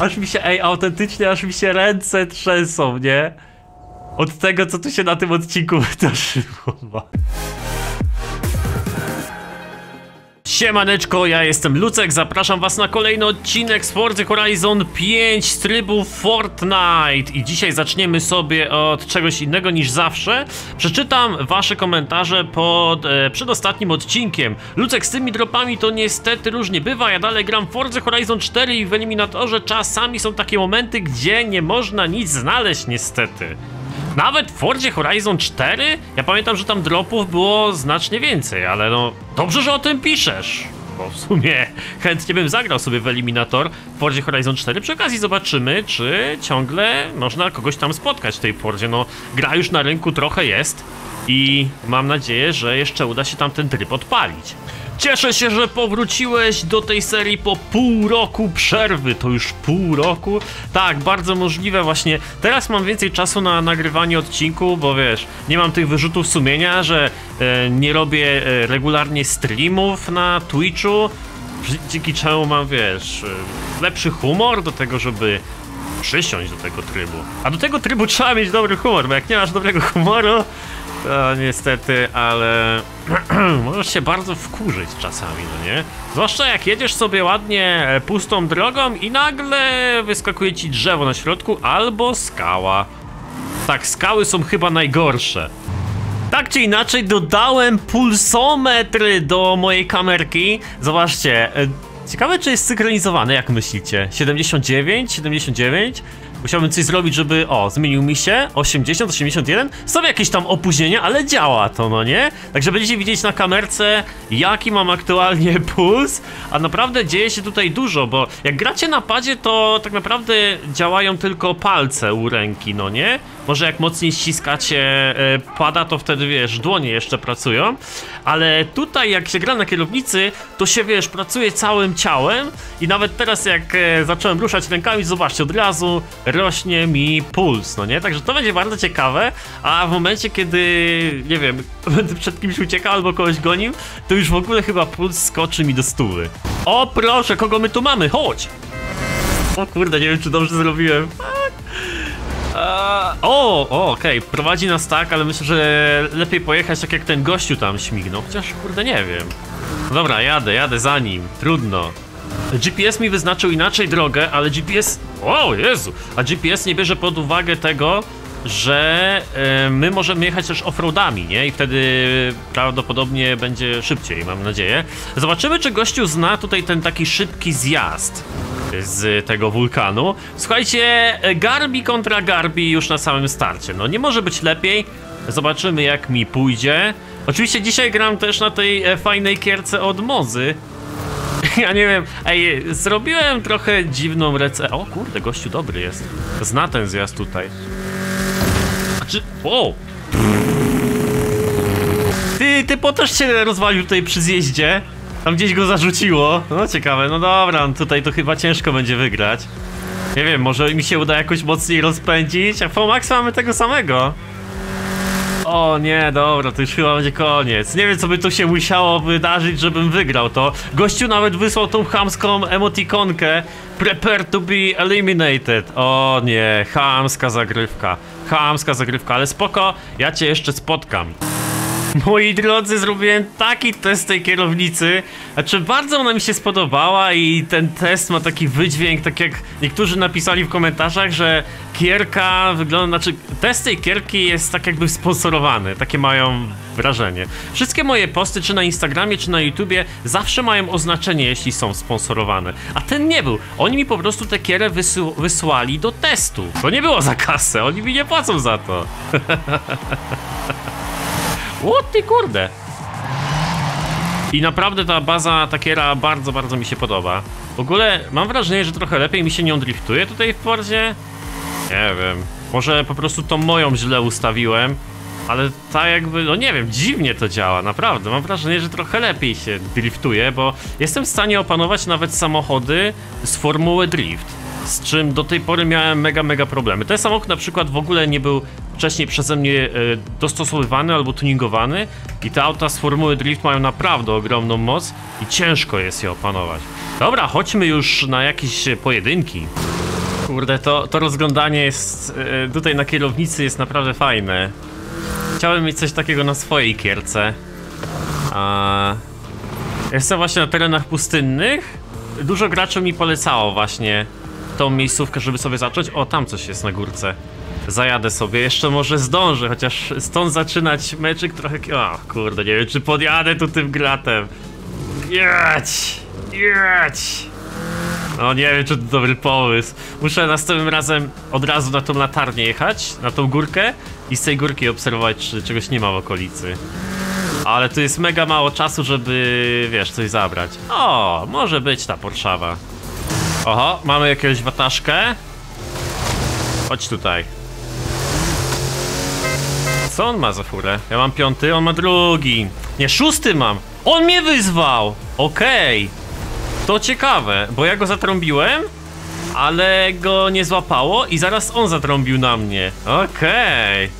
Aż mi się, ej, autentycznie aż mi się ręce trzęsą, nie? Od tego, co tu się na tym odcinku wydarzyło. Siemaneczko, ja jestem Lucek, zapraszam was na kolejny odcinek z Forza Horizon 5 z trybu Fortnite i dzisiaj zaczniemy sobie od czegoś innego niż zawsze. Przeczytam wasze komentarze pod e, przedostatnim odcinkiem. Lucek z tymi dropami to niestety różnie bywa, ja dalej gram Forza Horizon 4 i w Eliminatorze czasami są takie momenty, gdzie nie można nic znaleźć niestety. Nawet w Fordzie Horizon 4? Ja pamiętam, że tam dropów było znacznie więcej, ale no dobrze, że o tym piszesz. Bo w sumie chętnie bym zagrał sobie w Eliminator w Fordzie Horizon 4. Przy okazji zobaczymy, czy ciągle można kogoś tam spotkać w tej Fordzie. No, gra już na rynku trochę jest i mam nadzieję, że jeszcze uda się tam ten tryb odpalić. Cieszę się, że powróciłeś do tej serii po pół roku przerwy. To już pół roku? Tak, bardzo możliwe właśnie. Teraz mam więcej czasu na nagrywanie odcinku, bo wiesz, nie mam tych wyrzutów sumienia, że e, nie robię e, regularnie streamów na Twitchu, dzięki czemu mam, wiesz, e, lepszy humor do tego, żeby przysiąść do tego trybu. A do tego trybu trzeba mieć dobry humor, bo jak nie masz dobrego humoru, to niestety, ale możesz się bardzo wkurzyć czasami, no nie? Zwłaszcza jak jedziesz sobie ładnie e, pustą drogą i nagle wyskakuje ci drzewo na środku albo skała. Tak, skały są chyba najgorsze. Tak czy inaczej dodałem pulsometry do mojej kamerki. Zobaczcie, e, ciekawe czy jest synchronizowany, jak myślicie? 79, 79? Musiałbym coś zrobić, żeby... O, zmienił mi się. 80, 81. Są jakieś tam opóźnienia, ale działa to, no nie? Także będziecie widzieć na kamerce, jaki mam aktualnie puls. A naprawdę dzieje się tutaj dużo, bo jak gracie na padzie, to tak naprawdę działają tylko palce u ręki, no nie? Może jak mocniej ściskacie e, pada, to wtedy, wiesz, dłonie jeszcze pracują. Ale tutaj, jak się gra na kierownicy, to się, wiesz, pracuje całym ciałem. I nawet teraz, jak e, zacząłem ruszać rękami, zobaczcie, od razu rośnie mi puls, no nie? Także to będzie bardzo ciekawe, a w momencie, kiedy, nie wiem, będę przed kimś uciekał albo kogoś gonił, to już w ogóle chyba puls skoczy mi do stówy. O proszę, kogo my tu mamy? Chodź! O kurde, nie wiem czy dobrze zrobiłem. o, o okej, okay. prowadzi nas tak, ale myślę, że lepiej pojechać tak jak ten gościu tam śmignął, chociaż kurde nie wiem. Dobra, jadę, jadę za nim, trudno. GPS mi wyznaczył inaczej drogę, ale GPS... O, Jezu! A GPS nie bierze pod uwagę tego, że e, my możemy jechać też offroadami, nie? I wtedy prawdopodobnie będzie szybciej, mam nadzieję. Zobaczymy, czy gościu zna tutaj ten taki szybki zjazd z tego wulkanu. Słuchajcie, Garbi kontra Garbi już na samym starcie. No nie może być lepiej. Zobaczymy, jak mi pójdzie. Oczywiście dzisiaj gram też na tej e, fajnej kierce od Mozy. Ja nie wiem, ej, zrobiłem trochę dziwną recę. O kurde, gościu dobry jest. Zna ten zjazd tutaj. A czy... Wow! Ty, ty po też się rozwalił tutaj przy zjeździe. Tam gdzieś go zarzuciło. No ciekawe, no dobra, no tutaj to chyba ciężko będzie wygrać. Nie wiem, może mi się uda jakoś mocniej rozpędzić, a po Max mamy tego samego. O nie, dobra, to już chyba będzie koniec. Nie wiem, co by tu się musiało wydarzyć, żebym wygrał to. Gościu nawet wysłał tą chamską emotikonkę. Prepare to be eliminated. O nie, chamska zagrywka. Chamska zagrywka, ale spoko, ja cię jeszcze spotkam. Moi drodzy, zrobiłem taki test tej kierownicy. Znaczy, bardzo ona mi się spodobała i ten test ma taki wydźwięk, tak jak niektórzy napisali w komentarzach, że kierka wygląda, znaczy test tej kierki jest tak jakby sponsorowany, takie mają wrażenie. Wszystkie moje posty, czy na Instagramie, czy na YouTubie, zawsze mają oznaczenie, jeśli są sponsorowane. A ten nie był. Oni mi po prostu tę kierę wysłali do testu. To nie było za kasę, oni mi nie płacą za to. O ty kurde! I naprawdę ta baza Takiera bardzo, bardzo mi się podoba. W ogóle mam wrażenie, że trochę lepiej mi się nią driftuje tutaj w porcie. Nie wiem. Może po prostu tą moją źle ustawiłem. Ale ta jakby, no nie wiem, dziwnie to działa, naprawdę. Mam wrażenie, że trochę lepiej się driftuje, bo jestem w stanie opanować nawet samochody z formuły drift z czym do tej pory miałem mega, mega problemy. Ten samochód na przykład w ogóle nie był wcześniej przeze mnie e, dostosowywany albo tuningowany i te auta z formuły drift mają naprawdę ogromną moc i ciężko jest je opanować. Dobra, chodźmy już na jakieś pojedynki. Kurde, to, to rozglądanie jest e, tutaj na kierownicy jest naprawdę fajne. Chciałem mieć coś takiego na swojej kierce. A... Jestem właśnie na terenach pustynnych. Dużo graczy mi polecało właśnie tą miejscówkę, żeby sobie zacząć. O, tam coś jest na górce. Zajadę sobie, jeszcze może zdążę, chociaż stąd zaczynać meczyk trochę... O, kurde, nie wiem czy podjadę tu tym gratem. Jedź! Jedź! No nie wiem, czy to dobry pomysł. Muszę następnym razem od razu na tą latarnię jechać, na tą górkę i z tej górki obserwować, czy czegoś nie ma w okolicy. Ale tu jest mega mało czasu, żeby, wiesz, coś zabrać. O, może być ta Porszawa. Oho, mamy jakąś wataszkę. Chodź tutaj. Co on ma za furę? Ja mam piąty, on ma drugi. Nie, szósty mam. On mnie wyzwał! Okej. To ciekawe, bo ja go zatrąbiłem, ale go nie złapało i zaraz on zatrąbił na mnie. Okej.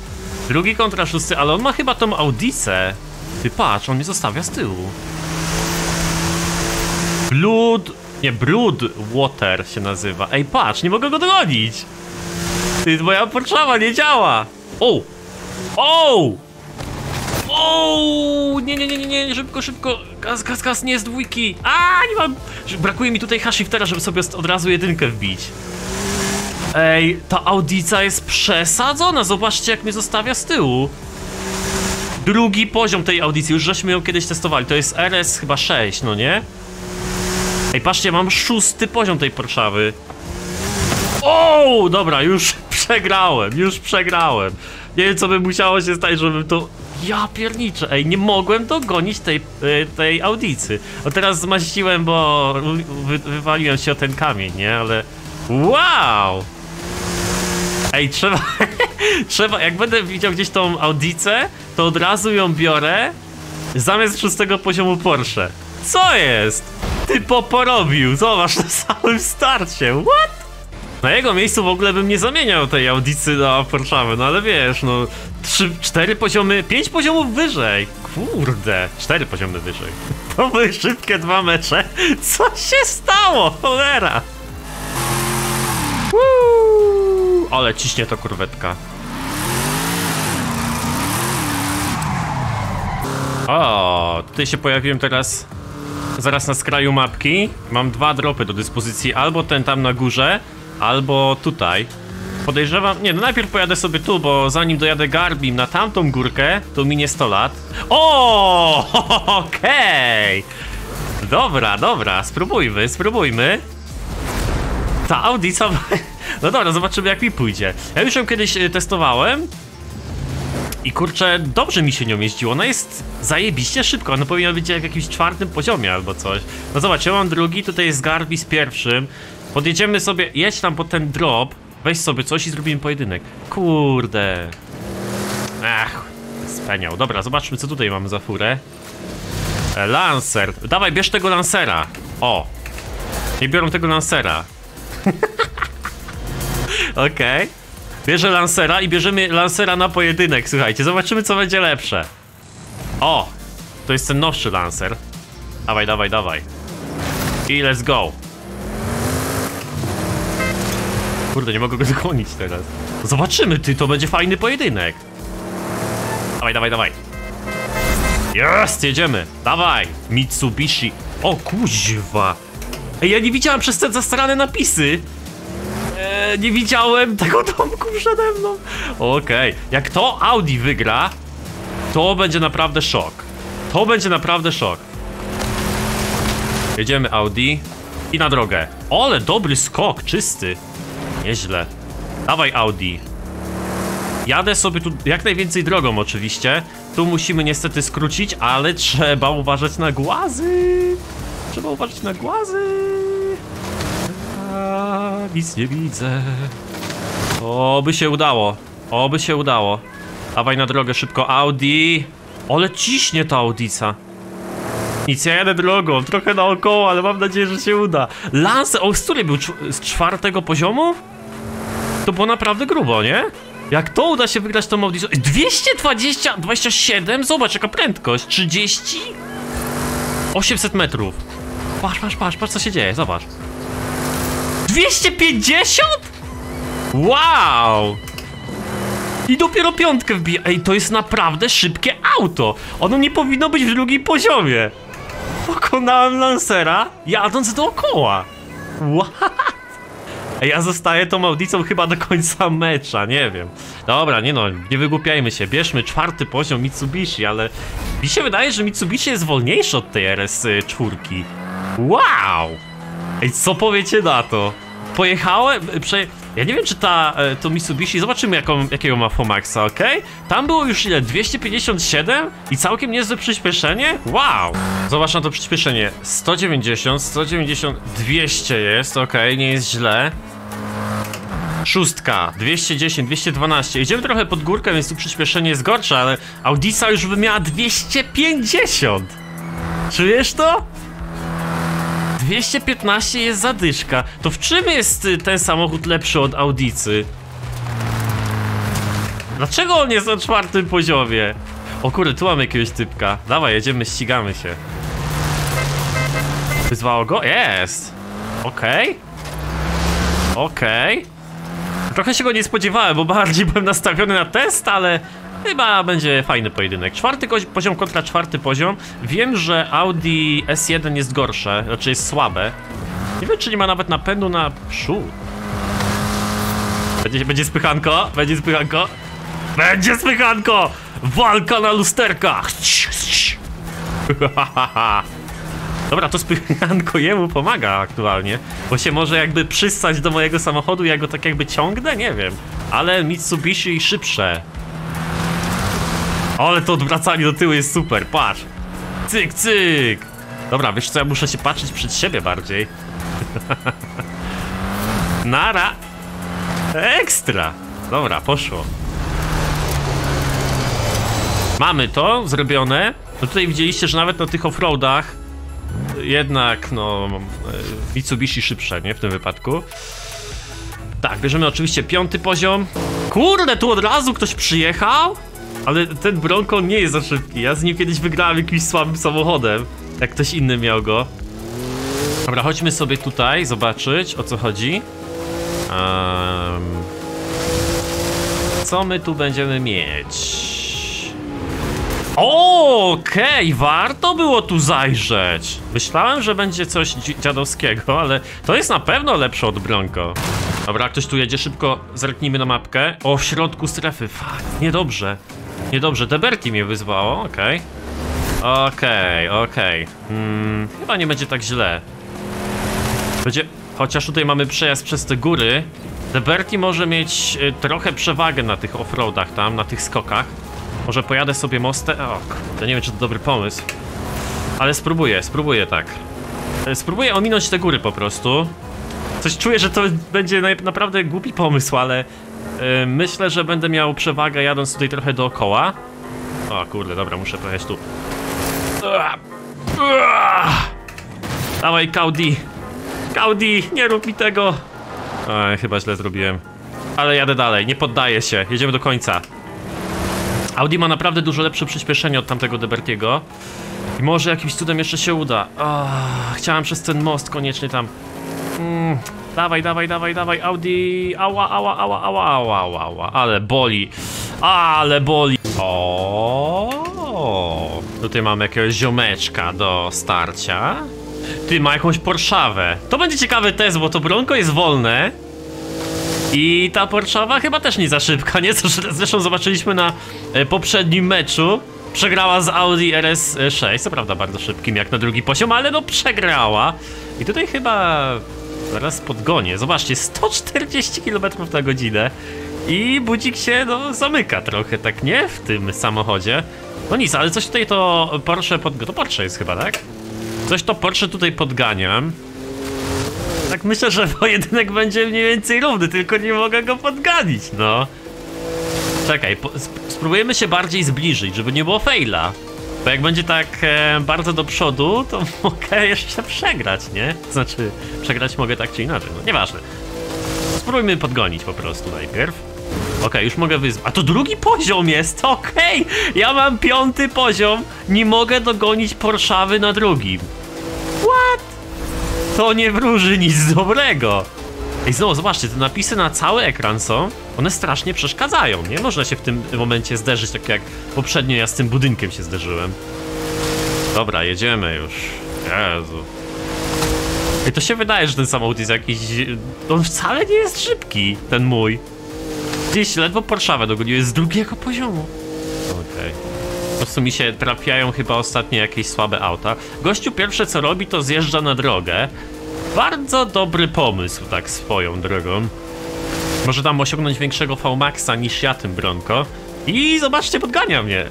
Drugi kontra szósty, ale on ma chyba tą audicę. Ty patrz, on mnie zostawia z tyłu. Blood... Nie, Brood Water się nazywa. Ej, patrz, nie mogę go dogonić. Ty, moja Porszawa nie działa. O! O! O! Nie, nie, nie, nie, nie, szybko, szybko. Gaz, gaz, gaz, nie z dwójki. A, nie mam. Brakuje mi tutaj hashiftera, żeby sobie od razu jedynkę wbić. Ej, ta audica jest przesadzona. Zobaczcie, jak mnie zostawia z tyłu. Drugi poziom tej audycji, już żeśmy ją kiedyś testowali. To jest RS chyba 6, no nie? Ej, patrzcie, mam szósty poziom tej Porszawy. O, dobra, już przegrałem, już przegrałem. Nie wiem, co by musiało się stać, żebym to... Ja pierniczę, ej, nie mogłem dogonić tej, y, tej audicy. No teraz zmaściłem, bo wy, wywaliłem się o ten kamień, nie? Ale... Wow! Ej, trzeba... trzeba, jak będę widział gdzieś tą audicę, to od razu ją biorę zamiast szóstego poziomu Porsche. Co jest? Ty porobił, zobacz na samym starcie, what? Na jego miejscu w ogóle bym nie zamieniał tej audicy na Porsche, no ale wiesz, no... Trzy, cztery poziomy, pięć poziomów wyżej. Kurde, cztery poziomy wyżej. To były szybkie dwa mecze. Co się stało, cholera? Woo! Ale ciśnie to kurwetka. O, tutaj się pojawiłem teraz zaraz na skraju mapki. Mam dwa dropy do dyspozycji, albo ten tam na górze, albo tutaj. Podejrzewam, nie no najpierw pojadę sobie tu, bo zanim dojadę Garbim na tamtą górkę, to minie 100 lat. O, okej! Okay. Dobra, dobra, spróbujmy, spróbujmy. Ta audica... No dobra, zobaczymy jak mi pójdzie. Ja już ją kiedyś y, testowałem. I kurczę, dobrze mi się nią jeździło. Ona jest zajebiście szybko. Ona powinna być jak jakimś czwartym poziomie albo coś. No zobacz, ja mam drugi, tutaj jest Garbi z pierwszym. Podjedziemy sobie, jedź tam po ten drop. Weź sobie coś i zrobimy pojedynek. Kurde. Ach, speniał. Dobra, zobaczmy co tutaj mamy za furę. E, Lancer. Dawaj, bierz tego Lancera. O. Nie biorą tego Lancera. Okej. Okay. Bierze Lancera i bierzemy Lancera na pojedynek, słuchajcie. Zobaczymy, co będzie lepsze. O! To jest ten nowszy Lancer. Dawaj, dawaj, dawaj. I let's go. Kurde, nie mogę go dogonić teraz. Zobaczymy, ty, to będzie fajny pojedynek. Dawaj, dawaj, dawaj. Jest, jedziemy. Dawaj. Mitsubishi. O, kuźwa. Ej, ja nie widziałem przez te zastarane napisy. Nie widziałem tego domku przede mną. Okej. Okay. Jak to Audi wygra, to będzie naprawdę szok. To będzie naprawdę szok. Jedziemy Audi i na drogę. Ole, dobry skok, czysty. Nieźle. Dawaj Audi. Jadę sobie tu jak najwięcej drogą oczywiście. Tu musimy niestety skrócić, ale trzeba uważać na głazy. Trzeba uważać na głazy. Nic nie widzę. Oby się udało. Oby się udało. Dawaj na drogę szybko Audi. Ale ciśnie ta Audica. Nic, ja jadę drogą, trochę naokoło, ale mam nadzieję, że się uda. Lance, o, z której był? Z czwartego poziomu? To było naprawdę grubo, nie? Jak to uda się wygrać tą Audicą? 220, 27? Zobacz, jaka prędkość. 30? 800 metrów. Patrz, patrz, patrz, patrz co się dzieje, zobacz. 250? Wow! I dopiero piątkę wbija. Ej, to jest naprawdę szybkie auto. Ono nie powinno być w drugim poziomie. Pokonałem Lancera, jadąc dookoła. What? Ej, ja zostaję tą audicą chyba do końca mecza, nie wiem. Dobra, nie no, nie wygłupiajmy się, bierzmy czwarty poziom Mitsubishi, ale mi się wydaje, że Mitsubishi jest wolniejszy od tej RS4. Wow! Ej, co powiecie na to? Pojechałem, prze... Ja nie wiem, czy ta, e, to Mitsubishi, zobaczymy jaką, jakiego ma Fomaxa, ok? Tam było już ile? 257? I całkiem niezłe przyspieszenie? Wow! Zobacz na to przyspieszenie. 190, 190, 200 jest, ok, nie jest źle. Szóstka, 210, 212. Idziemy trochę pod górkę, więc tu przyspieszenie jest gorsze, ale Audisa już by miała 250. Czujesz to? 215 jest zadyszka. To w czym jest y, ten samochód lepszy od Audicy? Dlaczego on jest na czwartym poziomie? O kurde, tu mamy jakiegoś typka. Dawaj, jedziemy, ścigamy się. Wyzwało go? Jest! Okej. Okej. Trochę się go nie spodziewałem, bo bardziej byłem nastawiony na test, ale chyba będzie fajny pojedynek. Czwarty poziom kontra czwarty poziom. Wiem, że Audi S1 jest gorsze, znaczy jest słabe. Nie wiem, czy nie ma nawet napędu na przód. Będzie, będzie spychanko, będzie spychanko. Będzie spychanko! Walka na lusterkach! Dobra, to spychanko jemu pomaga aktualnie, bo się może jakby przystać do mojego samochodu, ja go tak jakby ciągnę, nie wiem. Ale Mitsubishi szybsze. Ale to odwracanie do tyłu jest super, patrz. Cyk, cyk. Dobra, wiesz co, ja muszę się patrzeć przed siebie bardziej. Nara. Ekstra. Dobra, poszło. Mamy to zrobione. No tutaj widzieliście, że nawet na tych offroadach jednak, no, e, Mitsubishi szybsze, nie? W tym wypadku. Tak, bierzemy oczywiście piąty poziom. Kurde, tu od razu ktoś przyjechał? Ale ten Bronco nie jest za szybki. Ja z nim kiedyś wygrałem jakimś słabym samochodem. Jak ktoś inny miał go. Dobra, chodźmy sobie tutaj zobaczyć o co chodzi. Em, co my tu będziemy mieć? Okej, warto było tu zajrzeć. Myślałem, że będzie coś dzi- dziadowskiego, ale to jest na pewno lepsze od Bronco. Dobra, ktoś tu jedzie, szybko zerknijmy na mapkę. O, w środku strefy, fakt, niedobrze. Niedobrze, Deberti mnie wyzwało, okej. Okej, okej. Hmm, chyba nie będzie tak źle. Będzie, chociaż tutaj mamy przejazd przez te góry, Deberti może mieć y, trochę przewagę na tych offroadach tam, na tych skokach. Może pojadę sobie mostem. O, kurde, nie wiem, czy to dobry pomysł. Ale spróbuję, spróbuję tak. E, Spróbuję ominąć te góry po prostu. Coś czuję, że to będzie naprawdę głupi pomysł, ale myślę, że będę miał przewagę jadąc tutaj trochę dookoła. O kurde, dobra, muszę pojechać tu. Dawaj, Kaudi. Kaudi, nie rób mi tego. Oj, chyba źle zrobiłem. Ale jadę dalej, nie poddaję się. Jedziemy do końca. Audi ma naprawdę dużo lepsze przyspieszenie od tamtego Debertiego. I może jakimś cudem jeszcze się uda. Oh, chciałem przez ten most koniecznie tam. Mm, dawaj, dawaj, dawaj, dawaj, Audi. Ała, ała, ała, ała, ała, ała, ała. Ale boli. Ale boli. O, tutaj mamy jakiegoś ziomeczka do starcia. Ty ma jakąś Porszawę. To będzie ciekawy test, bo to Bronco jest wolne. I ta Porszawa chyba też nie za szybka, nie? Zresztą zobaczyliśmy na e, poprzednim meczu. Przegrała z Audi RS6, co prawda bardzo szybkim jak na drugi poziom, ale no przegrała. I tutaj chyba zaraz podgonię. Zobaczcie, 140 km na godzinę. I budzik się no zamyka trochę, tak nie? W tym samochodzie. No nic, ale coś tutaj to Porsche pod... To Porsche jest chyba, tak? Coś to Porsche tutaj podganiam. Tak myślę, że pojedynek będzie mniej więcej równy, tylko nie mogę go podganić, no. Czekaj, sp spróbujemy się bardziej zbliżyć, żeby nie było faila. Bo jak będzie tak e, bardzo do przodu, to mogę jeszcze przegrać, nie? Znaczy, przegrać mogę tak czy inaczej, no nieważne. Spróbujmy podgonić po prostu najpierw. Okej, już mogę wyzwać. A to drugi poziom jest, okej! Ja mam piąty poziom, nie mogę dogonić Porszawy na drugim. What? To nie wróży nic dobrego. Ej, znowu, zobaczcie, te napisy na cały ekran są, one strasznie przeszkadzają, nie? Można się w tym momencie zderzyć, tak jak poprzednio ja z tym budynkiem się zderzyłem. Dobra, jedziemy już. Jezu. Ej, to się wydaje, że ten samochód jest jakiś... On wcale nie jest szybki, ten mój. Gdzieś ledwo Warszawę dogoniłem z drugiego poziomu. Okej. Po prostu mi się trafiają chyba ostatnio jakieś słabe auta. Gościu pierwsze co robi to zjeżdża na drogę. Bardzo dobry pomysł, tak swoją drogą. Może tam osiągnąć większego V-Maxa niż ja tym Bronco. I zobaczcie, podgania mnie.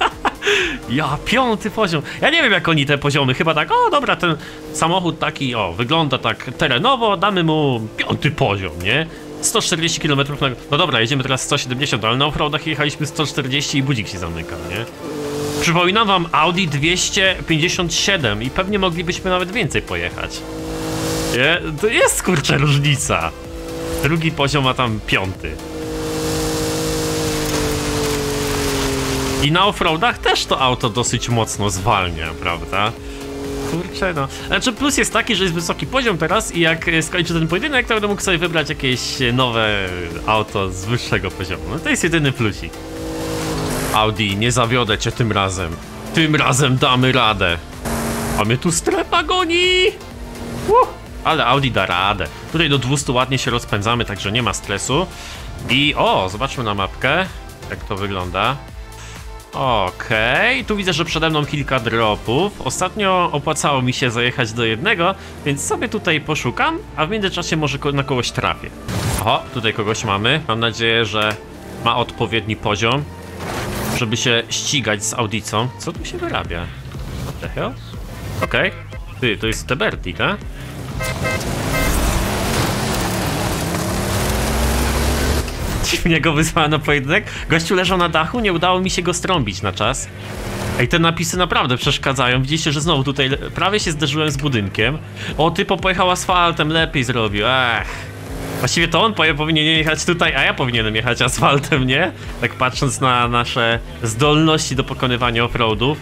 ja, piąty poziom. Ja nie wiem jak oni te poziomy, chyba tak, o dobra, ten samochód taki, o, wygląda tak terenowo, damy mu piąty poziom, nie? 140 km na... No dobra, jedziemy teraz 170, ale na offroadach jechaliśmy 140 i budzik się zamyka, nie? Przypominam wam Audi 257 i pewnie moglibyśmy nawet więcej pojechać. Nie? To jest kurczę różnica. Drugi poziom, a tam piąty. I na offroadach też to auto dosyć mocno zwalnia, prawda? Kurczę, no. Znaczy plus jest taki, że jest wysoki poziom teraz i jak skończy ten pojedynek, to będę mógł sobie wybrać jakieś nowe auto z wyższego poziomu. No to jest jedyny plusik. Audi, nie zawiodę cię tym razem. Tym razem damy radę. A mnie tu strefa goni! Uh, ale Audi da radę. Tutaj do 200 ładnie się rozpędzamy, także nie ma stresu. I o, zobaczmy na mapkę, jak to wygląda. Okej, tu widzę, że przede mną kilka dropów. Ostatnio opłacało mi się zajechać do jednego, więc sobie tutaj poszukam, a w międzyczasie może na kogoś trafię. Oho, tutaj kogoś mamy. Mam nadzieję, że ma odpowiedni poziom, żeby się ścigać z audicą. Co tu się wyrabia? What the hell? Okej. Ty, to jest Teberti, tak? Dziwnie go wysłałem na pojedynek. Gościu leżał na dachu, nie udało mi się go strąbić na czas. Ej, te napisy naprawdę przeszkadzają. Widzicie, że znowu tutaj prawie się zderzyłem z budynkiem. O, typo pojechał asfaltem, lepiej zrobił. Ech. Właściwie to on powinien jechać tutaj, a ja powinienem jechać asfaltem, nie? Tak patrząc na nasze zdolności do pokonywania offroadów.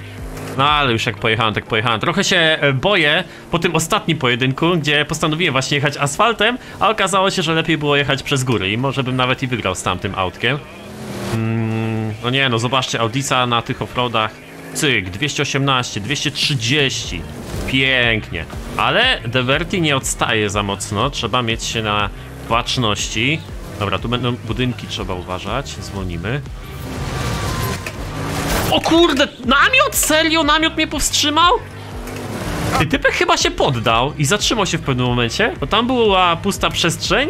No ale już jak pojechałem, tak pojechałem. Trochę się e, boję po tym ostatnim pojedynku, gdzie postanowiłem właśnie jechać asfaltem, a okazało się, że lepiej było jechać przez góry i może bym nawet i wygrał z tamtym autkiem. Mm, no nie no, zobaczcie, Audica na tych offroadach. Cyk, 218, 230. Pięknie. Ale Deverti nie odstaje za mocno, trzeba mieć się na baczności. Dobra, tu będą budynki, trzeba uważać. Zwolnimy. O kurde, namiot? Serio? Namiot mnie powstrzymał? Ty typek chyba się poddał i zatrzymał się w pewnym momencie, bo tam była pusta przestrzeń.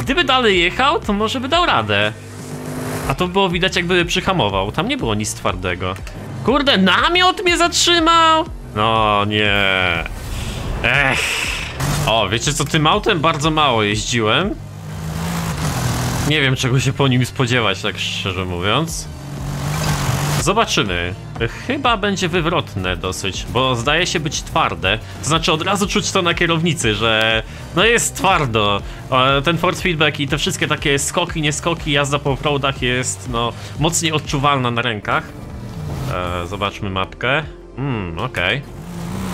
Gdyby dalej jechał, to może by dał radę. A to było widać jakby przyhamował, tam nie było nic twardego. Kurde, namiot mnie zatrzymał! No nie. Ech. O, wiecie co, tym autem bardzo mało jeździłem. Nie wiem czego się po nim spodziewać, tak szczerze mówiąc. Zobaczymy. Chyba będzie wywrotne dosyć, bo zdaje się być twarde. To znaczy od razu czuć to na kierownicy, że no jest twardo. Ten force feedback i te wszystkie takie skoki, nieskoki, jazda po offroadach jest no mocniej odczuwalna na rękach. E, zobaczmy mapkę. Hmm, okej.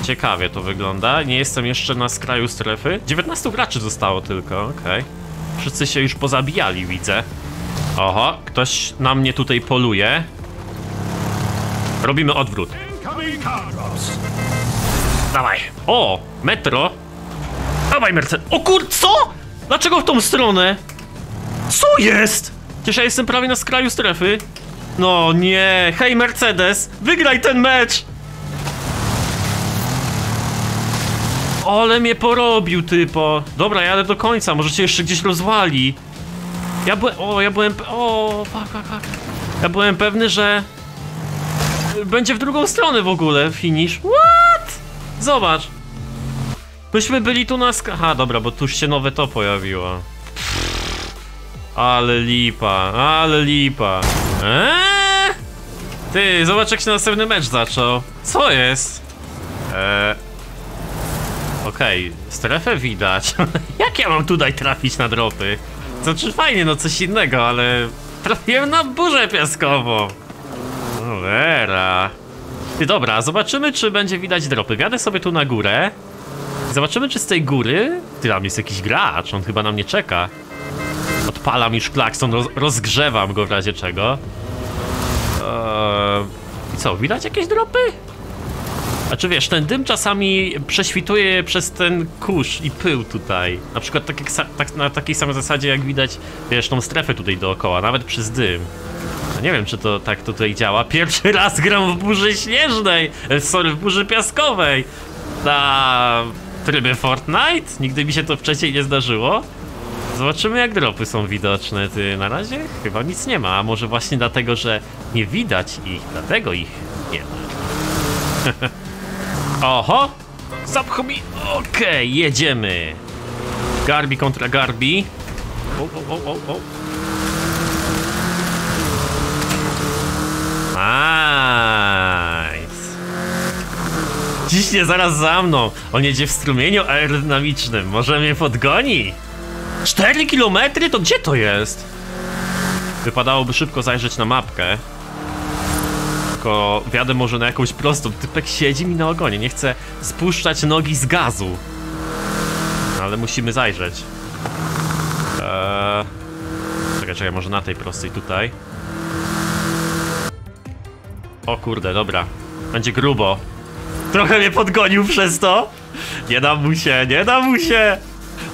Ciekawie to wygląda. Nie jestem jeszcze na skraju strefy. 19 graczy zostało tylko, okej. Wszyscy się już pozabijali, widzę. Oho, ktoś na mnie tutaj poluje. Robimy odwrót. Dawaj. O, metro. Dawaj, Mercedes. O kur... co? Dlaczego w tą stronę? Co jest? Przecież ja jestem prawie na skraju strefy. No nie. Hej, Mercedes. Wygraj ten mecz. Ale mnie porobił, typo. Dobra, jadę do końca. Może cię jeszcze gdzieś rozwali. Ja byłem... O, ja byłem... O, fuck, fuck, fuck. Ja byłem pewny, że... Będzie w drugą stronę w ogóle finish. What? Zobacz. Myśmy byli tu na sk... Aha, dobra, bo tuż się nowe to pojawiło. Ale lipa, ale lipa. Eee? Ty, zobacz jak się następny mecz zaczął. Co jest? Eee... Okej, strefę widać. jak ja mam tutaj trafić na dropy? Znaczy fajnie, no coś innego, ale... Trafiłem na burzę piaskową. Cholera. Ty dobra, zobaczymy czy będzie widać dropy. Wjadę sobie tu na górę. Zobaczymy, czy z tej góry... Ty, tam jest jakiś gracz, on chyba na mnie czeka. Odpalam już klakson, roz, rozgrzewam go w razie czego. Eee, I co, widać jakieś dropy? A czy wiesz, ten dym czasami prześwituje przez ten kurz i pył tutaj. Na przykład tak, jak, tak, na takiej samej zasadzie, jak widać, wiesz, tą strefę tutaj dookoła, nawet przez dym. Nie wiem, czy to tak tutaj działa. Pierwszy raz gram w burzy śnieżnej, e, sorry, w burzy piaskowej. Na trybie Fortnite? Nigdy mi się to wcześniej nie zdarzyło. Zobaczymy jak dropy są widoczne. Ty na razie chyba nic nie ma, a może właśnie dlatego, że nie widać ich, dlatego ich nie ma. Oho! Zapchł mi! Okej, jedziemy! Garbi kontra Garbi. O, o, o, o, o. Ciśnie zaraz za mną. On jedzie w strumieniu aerodynamicznym. Może mnie podgoni? 4 km? To gdzie to jest? Wypadałoby szybko zajrzeć na mapkę. Tylko wjadę może na jakąś prostą. Typek siedzi mi na ogonie. Nie chce spuszczać nogi z gazu. Ale musimy zajrzeć. Eee... Czekaj, czekaj, może na tej prostej tutaj. O kurde, dobra. Będzie grubo. Trochę mnie podgonił przez to. Nie dam mu się, nie dam mu się.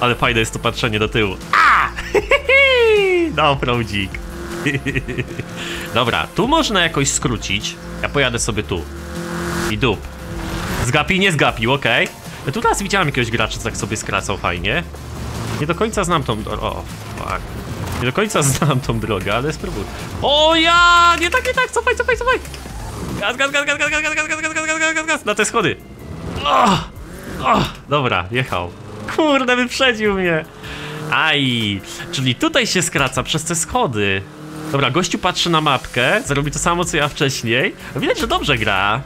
Ale fajne jest to patrzenie do tyłu. A! No, prądzik. Dobra, tu można jakoś skrócić. Ja pojadę sobie tu. I dup. Zgapi, nie zgapił, okej. Okay. Tu raz widziałem jakiegoś gracza, tak sobie skracał fajnie. Nie do końca znam tą... O, fuck. Nie do końca znam tą drogę, ale spróbuj. O ja! Nie tak, nie tak, cofaj, cofaj, cofaj! Gaz, gaz, gaz, gaz, gaz, gaz, gaz, gaz, gaz, gaz, gaz, gaz, gaz, na te schody. O! O! Dobra, jechał. Kurde, wyprzedził mnie. Aj, czyli tutaj się skraca przez te schody. Dobra, gościu patrzy na mapkę, zrobi to samo co ja wcześniej. Widać, że dobrze gra.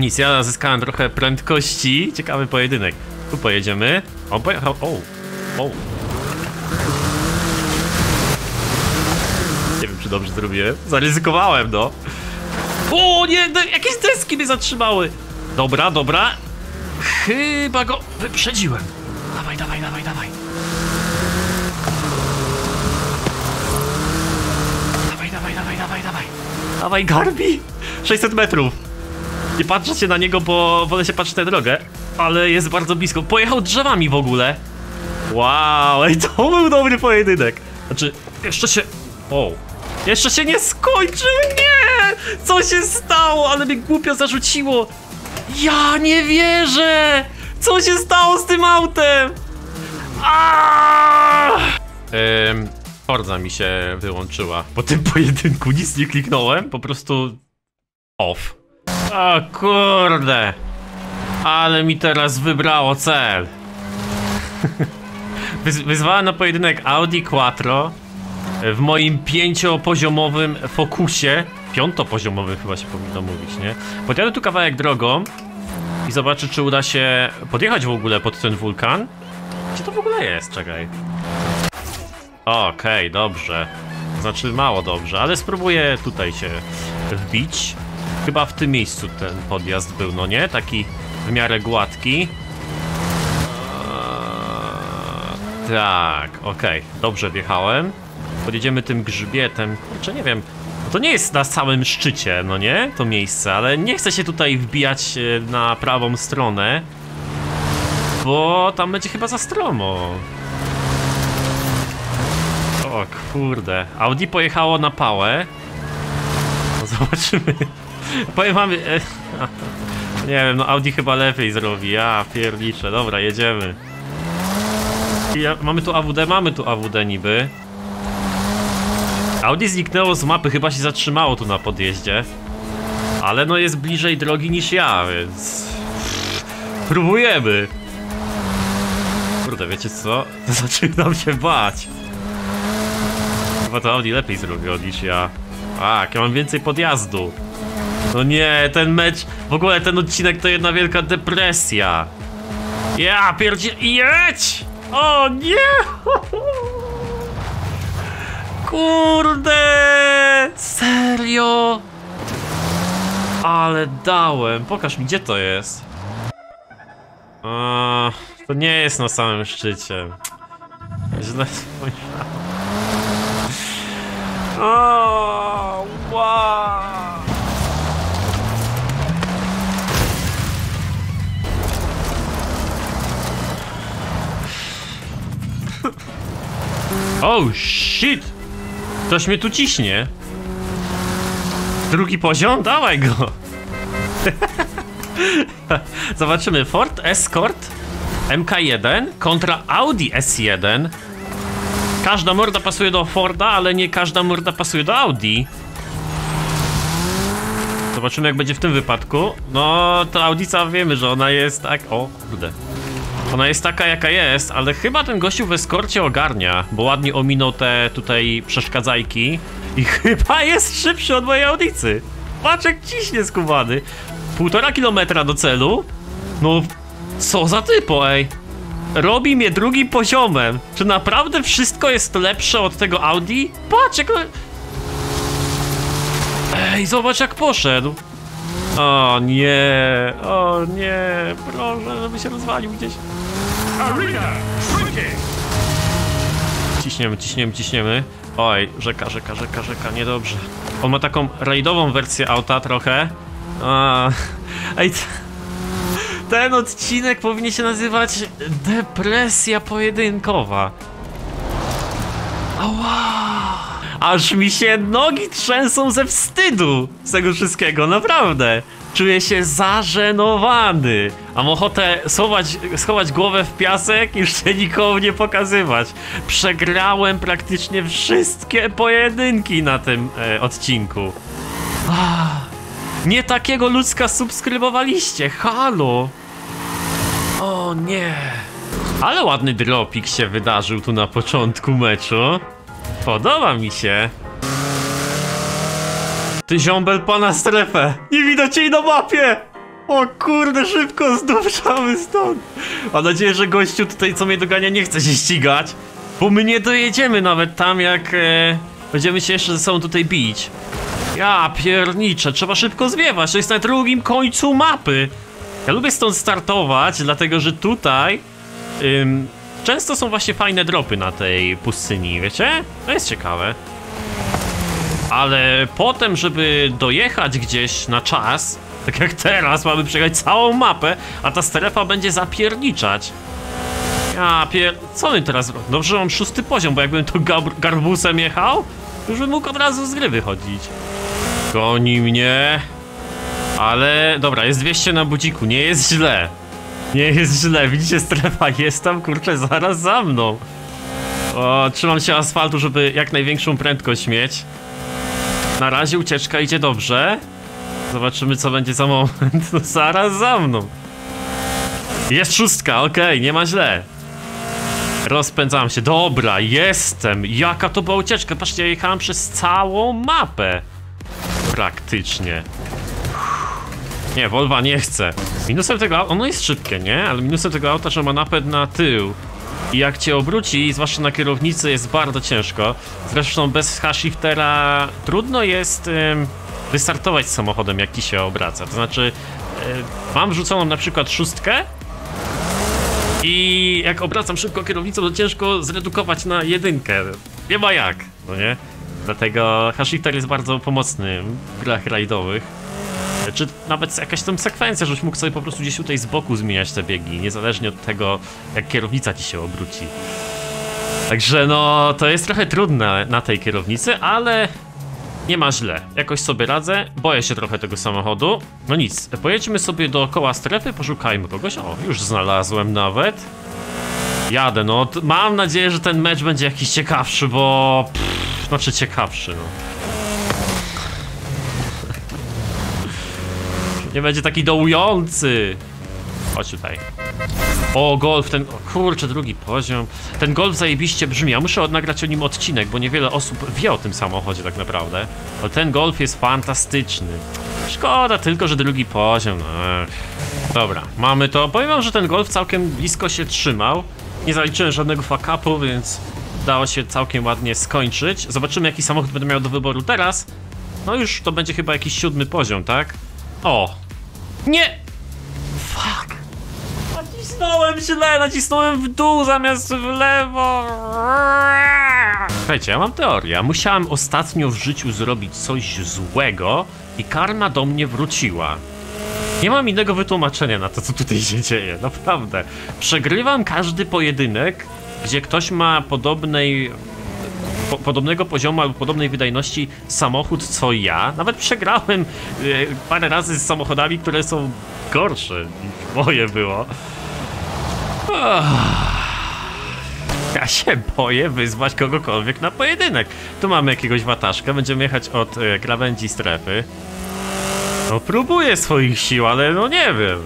Nic, ja zyskałem trochę prędkości. Ciekawy pojedynek. Tu pojedziemy. On pojechał. O! O! Nie dobrze zrobiłem. Zaryzykowałem, no. O, nie, de- jakieś deski mnie zatrzymały. Dobra, dobra. Chyba go wyprzedziłem. Dawaj, dawaj, dawaj, dawaj. Dawaj, dawaj, dawaj, dawaj, dawaj. Dawaj, Garbi. 600 metrów. Nie patrzę się na niego, bo wolę się patrzeć na drogę. Ale jest bardzo blisko. Pojechał drzewami w ogóle. Wow, ej, to był dobry pojedynek. Znaczy, jeszcze się... O, jeszcze się nie skończył, nie! Co się stało? Ale mnie głupio zarzuciło. Ja nie wierzę! Co się stało z tym autem? Ym, Forza mi się wyłączyła. Po tym pojedynku nic nie kliknąłem, po prostu off. O kurde! Ale mi teraz wybrało cel. Wyz wyzwałem na pojedynek Audi Quattro w moim pięciopoziomowym fokusie. Piątopoziomowym chyba się powinno mówić, nie? Podjadę tu kawałek drogą i zobaczę, czy uda się podjechać w ogóle pod ten wulkan. Gdzie to w ogóle jest? Czekaj. Okej, dobrze. Znaczy mało dobrze, ale spróbuję tutaj się wbić. Chyba w tym miejscu ten podjazd był, no nie? Taki w miarę gładki. Eee, Tak, okej, dobrze wjechałem. Podjedziemy tym grzbietem. Kurczę, nie wiem. To nie jest na samym szczycie, no nie? To miejsce, ale nie chcę się tutaj wbijać e, na prawą stronę. Bo tam będzie chyba za stromo. O kurde. Audi pojechało na pałę. No zobaczymy. Powiem wam... E, nie wiem, no Audi chyba lepiej zrobi. Ja pierliczę. Dobra, jedziemy. Ja, mamy tu AWD? Mamy tu AWD niby. Audi zniknęło z mapy, chyba się zatrzymało tu na podjeździe. Ale no jest bliżej drogi niż ja, więc... Próbujemy. Kurde, wiecie co? Zaczynam się bać. Chyba to Audi lepiej zrobiło niż ja. A, ja mam więcej podjazdu. No nie, ten mecz, w ogóle ten odcinek to jedna wielka depresja. Ja pierdzie... Jedź! O nie! Kurde! Serio? Ale dałem. Pokaż mi, gdzie to jest. O, to nie jest na samym szczycie. Źle. O, wow. Oh shit! Ktoś mnie tu ciśnie. Drugi poziom? Dawaj go! Zobaczymy. Ford Escort MK1 kontra Audi S1. Każda morda pasuje do Forda, ale nie każda morda pasuje do Audi. Zobaczymy jak będzie w tym wypadku. No, to Audica wiemy, że ona jest tak... O, kurde. Ona jest taka jaka jest, ale chyba ten gościu w eskorcie ogarnia, bo ładnie ominął te tutaj przeszkadzajki i chyba jest szybszy od mojej audicy. Patrz jak ciśnie skubany. Półtora kilometra do celu. No, co za typo, ej. Robi mnie drugim poziomem. Czy naprawdę wszystko jest lepsze od tego Audi? Patrz jak... Ej, zobacz jak poszedł. O nie, o nie, proszę, żeby się rozwalił gdzieś. Arena Shrinking. Ciśniemy, ciśniemy, ciśniemy. Oj, rzeka, rzeka, rzeka, rzeka, niedobrze. On ma taką rajdową wersję auta trochę. A, ej, ten odcinek powinien się nazywać Depresja pojedynkowa. Ała! Aż mi się nogi trzęsą ze wstydu z tego wszystkiego, naprawdę. Czuję się zażenowany. Mam ochotę schować, schować głowę w piasek i się nikomu nie pokazywać. Przegrałem praktycznie wszystkie pojedynki na tym e, odcinku. Ah, nie takiego ludzka subskrybowaliście, halo. O nie. Ale ładny dropik się wydarzył tu na początku meczu. Podoba mi się. Ty ziombel pana strefę. Nie widać jej na mapie. O kurde, szybko zdążamy stąd. Mam nadzieję, że gościu tutaj, co mnie dogania, nie chce się ścigać. Bo my nie dojedziemy nawet tam, jak e, będziemy się jeszcze ze sobą tutaj bić. Ja pierniczę, trzeba szybko zwiewać. To jest na drugim końcu mapy. Ja lubię stąd startować, dlatego że tutaj ym, często są właśnie fajne dropy na tej pustyni, wiecie? To jest ciekawe. Ale potem, żeby dojechać gdzieś na czas, tak jak teraz, mamy przejechać całą mapę, a ta strefa będzie zapierniczać. Ja pier... Co my teraz Dobrze, mam szósty poziom, bo jakbym to garbusem jechał, już bym mógł od razu z gry wychodzić. Goni mnie. Ale dobra, jest 200 na budziku, nie jest źle. Nie jest źle, widzicie strefa jest tam, kurczę, zaraz za mną. O, trzymam się asfaltu, żeby jak największą prędkość mieć. Na razie ucieczka idzie dobrze. Zobaczymy co będzie za moment. No, zaraz za mną. Jest szóstka, okej, nie ma źle. Rozpędzam się, dobra, jestem. Jaka to była ucieczka? Patrzcie, ja jechałem przez całą mapę. Praktycznie. Nie, Volva nie chce. Minusem tego auta, ono jest szybkie, nie? Ale minusem tego auta, że ma napęd na tył. I jak cię obróci, zwłaszcza na kierownicy, jest bardzo ciężko. Zresztą bez hashiftera trudno jest ym, wystartować z samochodem, jak ci się obraca. To znaczy, y, mam wrzuconą na przykład szóstkę i jak obracam szybko kierownicą, to ciężko zredukować na jedynkę. Nie ma jak, no nie? Dlatego hashifter jest bardzo pomocny w grach rajdowych. Czy nawet jakaś tam sekwencja, żebyś mógł sobie po prostu gdzieś tutaj z boku zmieniać te biegi, niezależnie od tego, jak kierownica ci się obróci. Także no, to jest trochę trudne na tej kierownicy, ale nie ma źle. Jakoś sobie radzę. Boję się trochę tego samochodu. No nic, pojedźmy sobie dookoła strefy, poszukajmy kogoś. O, już znalazłem nawet. Jadę, no. Mam nadzieję, że ten mecz będzie jakiś ciekawszy, bo... Pff, znaczy ciekawszy, no. Nie będzie taki dołujący. Chodź tutaj. O, golf, ten. O, kurczę, drugi poziom. Ten golf zajebiście brzmi. Ja muszę nagrać o nim odcinek, bo niewiele osób wie o tym samochodzie tak naprawdę. Ten golf jest fantastyczny. Szkoda tylko, że drugi poziom. Ech. Dobra, mamy to. Powiem wam, że ten golf całkiem blisko się trzymał. Nie zaliczyłem żadnego fuck-upu, więc dało się całkiem ładnie skończyć. Zobaczymy, jaki samochód będę miał do wyboru teraz. No już to będzie chyba jakiś siódmy poziom, tak? O! Nie! Fuck! nacisnąłem źle, nacisnąłem w dół zamiast w lewo. Słuchajcie, ja mam teorię. Musiałem ostatnio w życiu zrobić coś złego i karma do mnie wróciła. Nie mam innego wytłumaczenia na to, co tutaj się dzieje, naprawdę. Przegrywam każdy pojedynek, gdzie ktoś ma podobnej po, podobnego poziomu albo podobnej wydajności samochód co ja. Nawet przegrałem e, parę razy z samochodami, które są gorsze niż moje było. Ach. Ja się boję wyzwać kogokolwiek na pojedynek. Tu mamy jakiegoś wataszka, będziemy jechać od e, krawędzi strefy. No próbuję swoich sił, ale no nie wiem.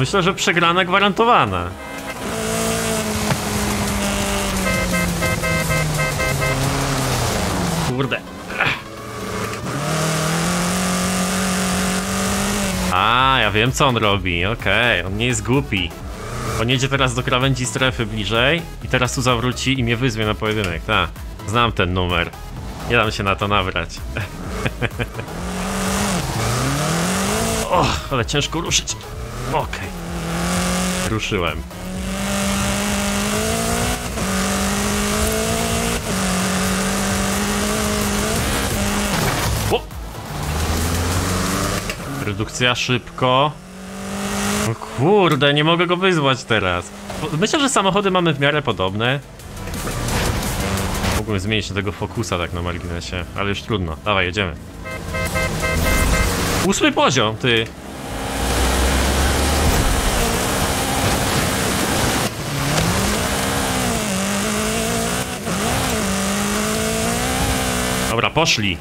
Myślę, że przegrana gwarantowana. Kurde. A, ja wiem co on robi, okej, on nie jest głupi. On jedzie teraz do krawędzi strefy bliżej i teraz tu zawróci i mnie wyzwie na pojedynek, tak. Znam ten numer. Nie dam się na to nabrać. Och, ale ciężko ruszyć. Okej. Ruszyłem. Redukcja szybko. Kurde, nie mogę go wyzwać teraz. Myślę, że samochody mamy w miarę podobne. Mógłbym zmienić tego fokusa tak na marginesie, ale już trudno. Dawaj, jedziemy. Ósmy poziom, ty. Dobra, poszli.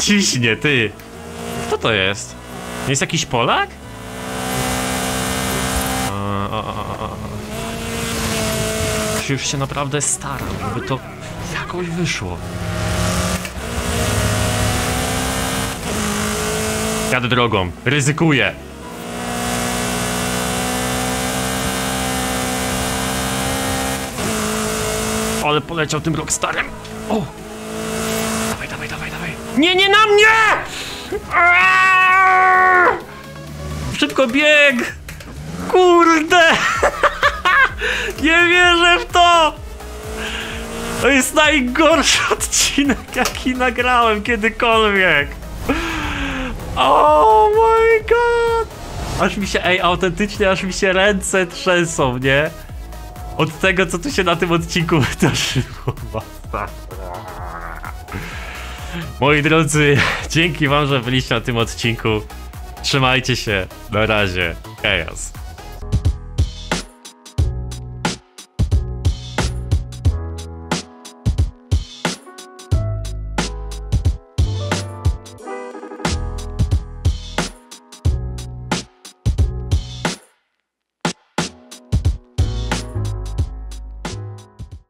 Ciśnie, ty. Kto to jest? Jest jakiś Polak? A, a, a. Już się naprawdę staram, żeby to jakoś wyszło. Jadę drogą, ryzykuję. Ale poleciał tym Rockstarem. O! Dawaj, dawaj, dawaj, dawaj. Nie, nie na mnie! Szybko bieg! Kurde! Nie wierzę w to! To jest najgorszy odcinek, jaki nagrałem kiedykolwiek. Oh my god! Aż mi się, ej, autentycznie aż mi się ręce trzęsą, nie? Od tego, co tu się na tym odcinku wydarzyło. Moi drodzy, dzięki wam, że byliście na tym odcinku. Trzymajcie się. Na razie. Chaos.